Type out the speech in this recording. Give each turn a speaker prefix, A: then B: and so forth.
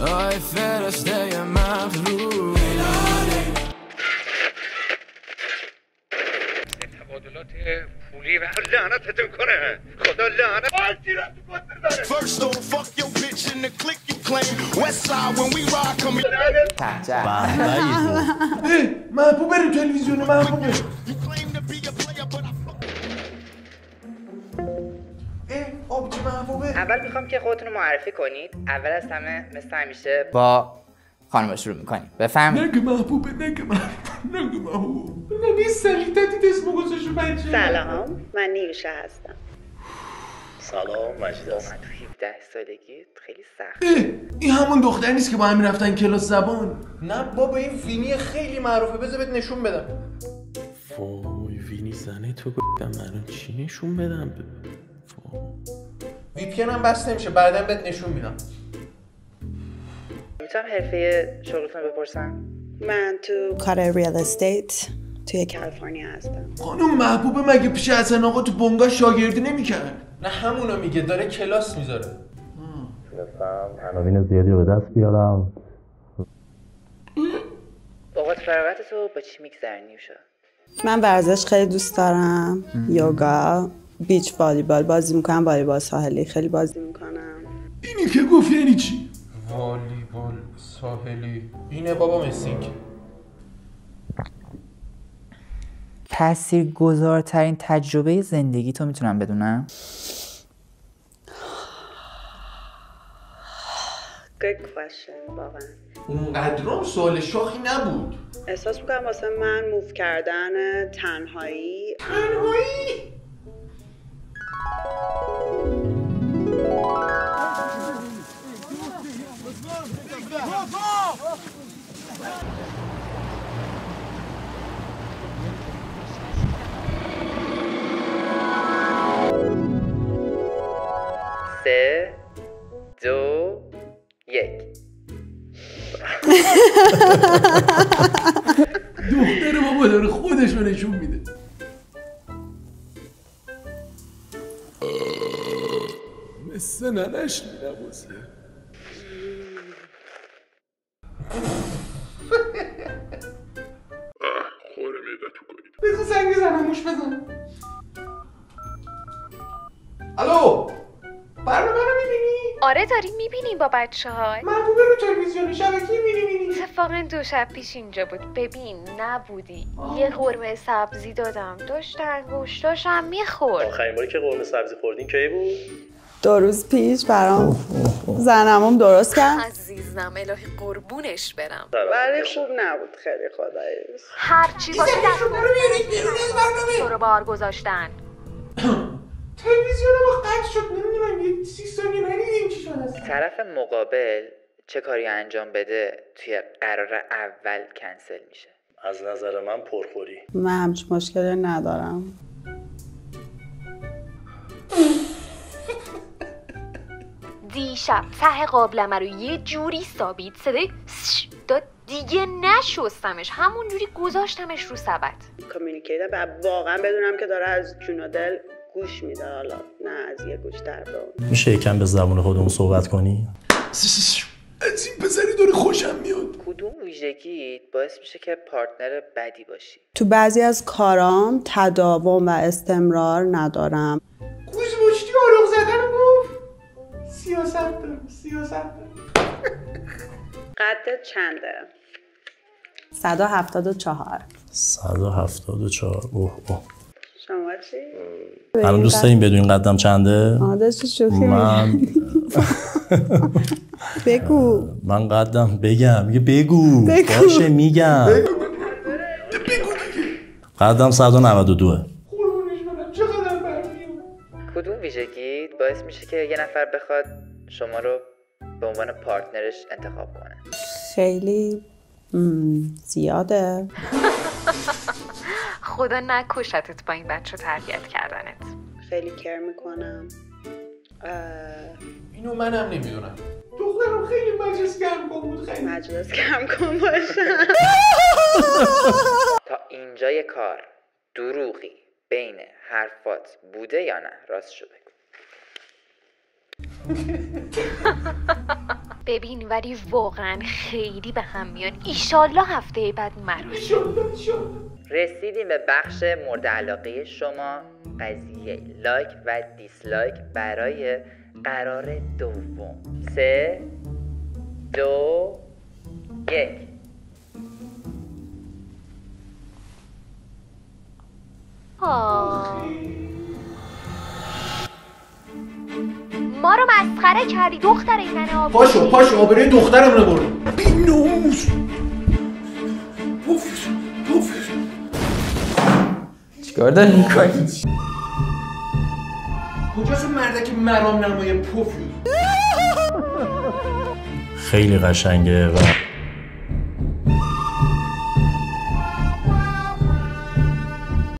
A: آی فرشته مغرور
B: تبادلات پولی و لعنتتون کنه خدا لعنت
C: First don't fuck your bitch in the click you claim. West side when we ride, come
D: محبوب بریم تلویزیون محبوبه محبوبه
E: اول می‌خوام که خودتون رو معرفی کنید. اول از همه مثل همیشه
F: با خانم شروع می‌کنیم. بفهمید
D: نگه محبوبه نگه محبوبه نگه محبوبه. نگه سلیتا دید اسم گذاشو بچه.
G: سلام. من نیوشا هستم.
H: سلام مجید هستم.
E: تو 17 سالگی. خیلی سخت.
D: این همون دختر نیست که با هم رفتن کلاس زبان. نه بابا این وینی خیلی معروفه. بذار بهت نشون بدم.
H: وای وینی زنه تو گفتم الان چی نشون بدم؟
D: وی پی هم بس نمیشه بعدا بهت نشون میدم.
E: می‌تونم حرفه شغلتون بپرسم؟
G: من تو کار real estate توی کالیفرنیا هستم.
D: خانم محبوبه مگه پیش حسن آقا تو بنگاه شاگردی نمی‌کرد نه همونو میگه داره کلاس می‌ذاره.
H: تونستم عناوین زیادی رو به دست بیارم.
E: اوقات فراغت تو با چی میگذره نیوشا
G: من ورزش خیلی دوست دارم یوگا. بیچ والیبال بازی می‌کنم والیبال ساحلی خیلی بازی می‌کنم.
D: اینی که گفت یعنی چی؟ والیبال ساحلی. اینه بابا مسینگ
F: تأثیر گذارترین تجربه زندگی تو می‌تونم بدونم؟
G: Good question واقعا.
D: اونقدرام سوال شاخی نبود.
G: احساس می‌کنم واسه من موو کردن تنهایی.
D: تنهایی؟
E: سه دو یک
D: دختر بابا داره خودش رو نشون میده مثل ننش میرم بزن زنگ زنم موش بزن. الو برنامه رو می‌بینی؟
I: آره داریم می‌بینیم با بچه های
D: محبوبه رو تلویزیون شبکی می‌بینی؟
I: اتفاقا دو شب پیش اینجا بود. ببین نبودی. یه قرمه سبزی دادم. داشت انگوشتاشم می‌خورد.
H: آخرین باری که قرمه سبزی خوردین کی بود؟
G: دو روز پیش برام زنمم درست کرد؟
I: عزیزم الهی قربونش برم.
G: ولی خوب نبود خیلی خداییش
I: هر چی باشه رو بار گذاشتن.
D: تلویزیون ما قطع شد نمی‌دونم یه سی ثانیه ندیدیم چی شد اصلا
E: طرف مقابل چه کاری انجام بده توی قرار اول کنسل میشه.
H: از نظر من پرخوری.
G: من همچین مشکلی ندارم.
I: دیشب ته قابلمه رو یه جوری سابید صدای سش داد دیگه نشستمش همون جوری گذاشتمش رو سبد.
G: communicator و واقعا بدونم که داره از جون دل گوش میده حالا نه از یه گوش در.
H: میشه یکم به زبون خودمون صحبت کنی؟
D: از این پسری داره خوشم میاد.
E: کدوم ویژگی باعث میشه که partner بدی باشی؟
G: تو بعضی از کارام تداوم و استمرار ندارم.
D: گوز مشتی آروغ زدن سیاست دارم سیاست دارم
G: قدت چنده 174
H: 174 اوه اوه.
G: شما چی؟
H: الان دوست داریم بدونین قدم چنده؟
G: داشتی شوخی.
H: من
G: بگو.
H: من قدم بگم. میگه بگو.
G: بگو.
H: باشه میگم. قدم 192
E: کدوم ویژگی باعث میشه که یه نفر بخواد شما رو به عنوان پارتنرش انتخاب کنه؟
G: خیلی زیاده.
I: خدا نکشتت با این بچه تربیت کردنت.
G: خیلی کر می‌کنم.
D: اینو منم نمی‌دونم. دخترم خیلی مجلس گرم کن بود خیلی.
G: مجلس کم کن باشم
E: تا اینجای کار دروغی. بین حرفات بوده یا نه؟ راست بگو.
I: ببین ولی واقعا خیلی به هم میان. ایشالله هفته بعد مراسم
E: رسیدیم به بخش مورد علاقه شما. قضیه لایک و دیسلایک برای قرار دوم. سه دو یک.
I: مسخره کردی دختر ایمن آبی
D: پاشو پاشو آبروی دخترم رو برد بینوش پوفیوس پوفیوس
F: چیکار داری می‌کنی؟
D: کجاست مردک مرام نمای پوفیوس
H: خیلی قشنگه و